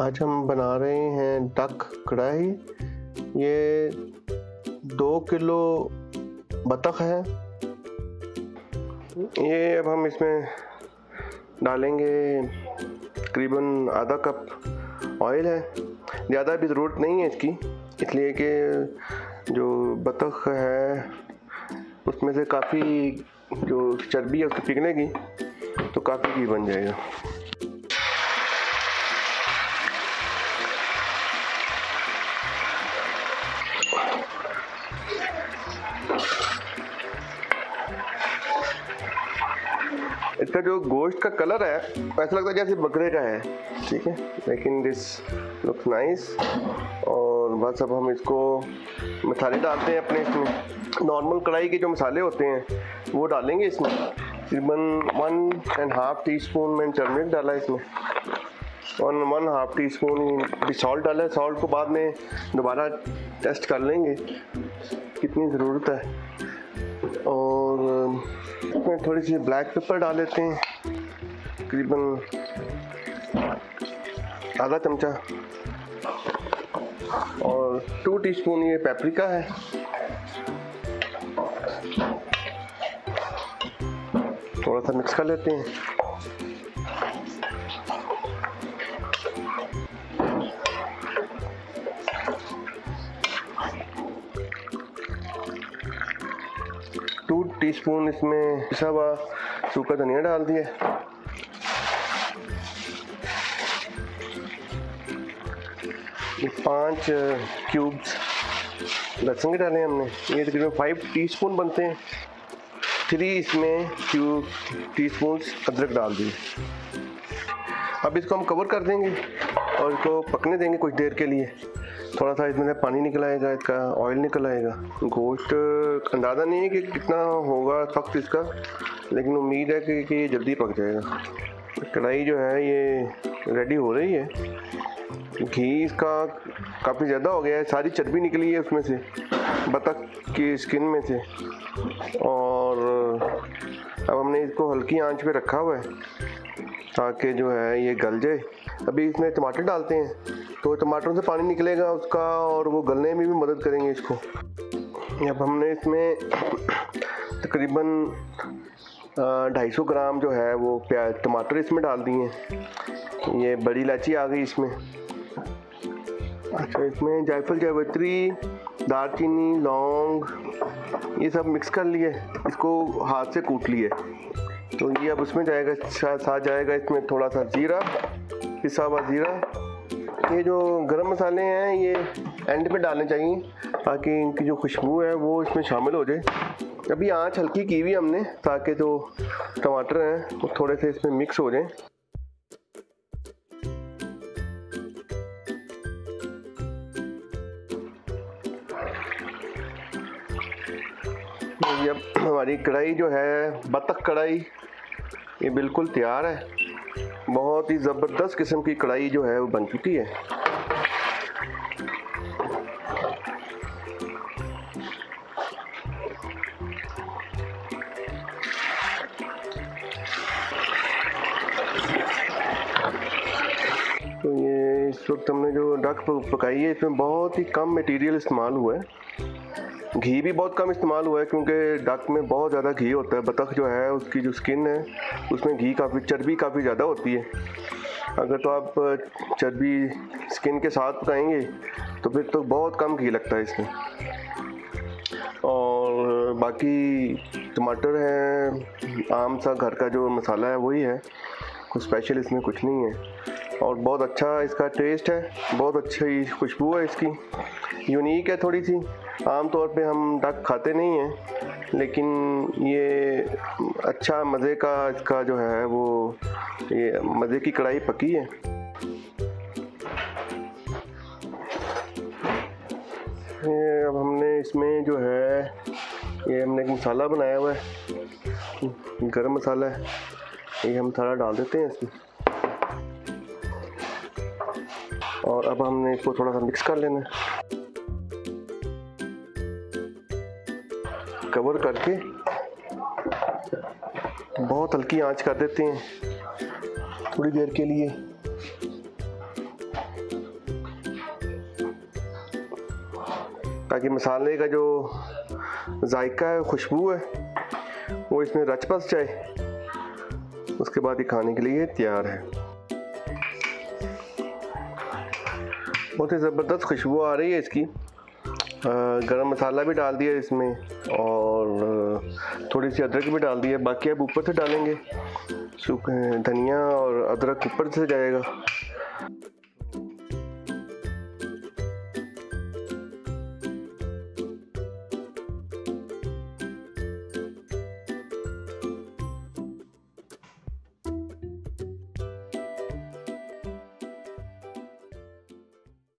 आज हम बना रहे हैं डक कढ़ाई। ये दो किलो बतख है। ये अब हम इसमें डालेंगे तकरीबन आधा कप ऑयल है। ज़्यादा भी ज़रूरत नहीं है इसकी, इसलिए कि जो बतख है, उसमें से काफ़ी जो चर्बी है, उसकी पिघलेगी तो काफ़ी घी बन जाएगा। इसका जो गोश्त का कलर है, ऐसा लगता है जैसे बकरे का है। ठीक है? लेकिन दिस लुक्स नाइस और बस अब हम इसको मसाले डालते हैं अपने इसमें। नॉर्मल कढ़ाई के जो मसाले होते हैं, वो डालेंगे इसमें। तकरीबन one and half teaspoon मैंने टर्मरिक डाला इसमें। One one half teaspoon भी सॉल्ट डाला। है सॉल्ट को बाद में दोबारा टेस्ट कर लेंगे। कितनी ज़रूरत है? और इसमें थोड़ी सी ब्लैक पेपर डाल लेते हैं। तकरीबन आधा चमचा। और टू टीस्पून ये पेपरिका है। थोड़ा सा मिक्स कर लेते हैं। टीस्पून इसमें पिसा हुआ सूखा धनिया डाल दिया ये पाँच क्यूब्स लहसुन के डाले हमने। ये तकरीबन फाइव टीस्पून बनते हैं। थ्री इसमें क्यूब टीस्पून अदरक डाल दिए। अब इसको हम कवर कर देंगे और इसको पकने देंगे कुछ देर के लिए। थोड़ा सा इसमें से पानी निकल आएगा इसका ऑयल निकल आएगा गोश्त अंदाज़ा नहीं है कि कितना होगा सख्त इसका लेकिन उम्मीद है कि, कि ये जल्दी पक जाएगा। कढ़ाई जो है ये रेडी हो रही है। घी इसका काफ़ी ज़्यादा हो गया है सारी चर्बी निकली है उसमें से बतख की स्किन में से। और अब हमने इसको हल्की आँच पे रखा हुआ है ताकि जो है ये गल जाए। अभी इसमें टमाटर डालते हैं। तो टमाटरों से पानी निकलेगा उसका और वो गलने में भी मदद करेंगे इसको। अब हमने इसमें तकरीबन ढाई सौ ग्राम जो है वो प्याज, टमाटर इसमें डाल दिए ये बड़ी इलायची आ गई इसमें। अच्छा इसमें जायफल जावित्री दालचीनी, लौंग, ये सब मिक्स कर लिए, इसको हाथ से कूट लिए। तो ये अब उसमें जाएगा साथ जाएगा इसमें थोड़ा सा ज़ीरा, पिसा हुआ ज़ीरा ये जो गरम मसाले हैं, ये एंड पे डालने चाहिए, ताकि इनकी जो खुशबू है, वो इसमें शामिल हो जाए। अभी आँच हल्की की हुई हमने, ताकि जो टमाटर हैं, वो थोड़े से इसमें मिक्स हो जाएँ। ये अब हमारी कढ़ाई जो है बतख कढ़ाई, ये बिल्कुल तैयार है। बहुत ही ज़बरदस्त किस्म की कढ़ाई जो है वो बन चुकी है। वक्त हमने जो डक पकाई है, इसमें बहुत ही कम मटेरियल इस्तेमाल हुआ है। घी भी बहुत कम इस्तेमाल हुआ है, क्योंकि डक में बहुत ज़्यादा घी होता है। बतख जो है, उसकी जो स्किन है, उसमें घी काफ़ी, चर्बी काफ़ी ज़्यादा होती है। अगर तो आप चर्बी स्किन के साथ पकाएँगे तो फिर तो बहुत कम घी लगता है इसमें। और बाकी टमाटर है, आम सा घर का जो मसाला है, वही है। कुछ स्पेशल इसमें कुछ नहीं है। और बहुत अच्छा इसका टेस्ट है, बहुत अच्छी खुशबू है इसकी। यूनिक है थोड़ी सी आम तौर पे हम डक खाते नहीं हैं, लेकिन ये अच्छा मज़े का इसका जो है, वो ये मज़े की कढ़ाई पकी है। ये अब हमने इसमें जो है, ये हमने एक मसाला बनाया हुआ है, गरम मसाला है। ये हम थोड़ा डाल देते हैं इसमें। और अब हमने इसको थोड़ा सा मिक्स कर लेना है। कवर करके बहुत हल्की आँच कर देते हैं, थोड़ी देर के लिए। ताकि मसाले का जो जायका है, खुशबू है, वो इसमें रच बस जाए। उसके बाद ये खाने के लिए तैयार है। बहुत ही ज़बरदस्त खुशबू आ रही है इसकी। गरम मसाला भी डाल दिया इसमें और थोड़ी सी अदरक भी डाल दी है। बाकी अब ऊपर से डालेंगे। धनिया और अदरक ऊपर से जाएगा।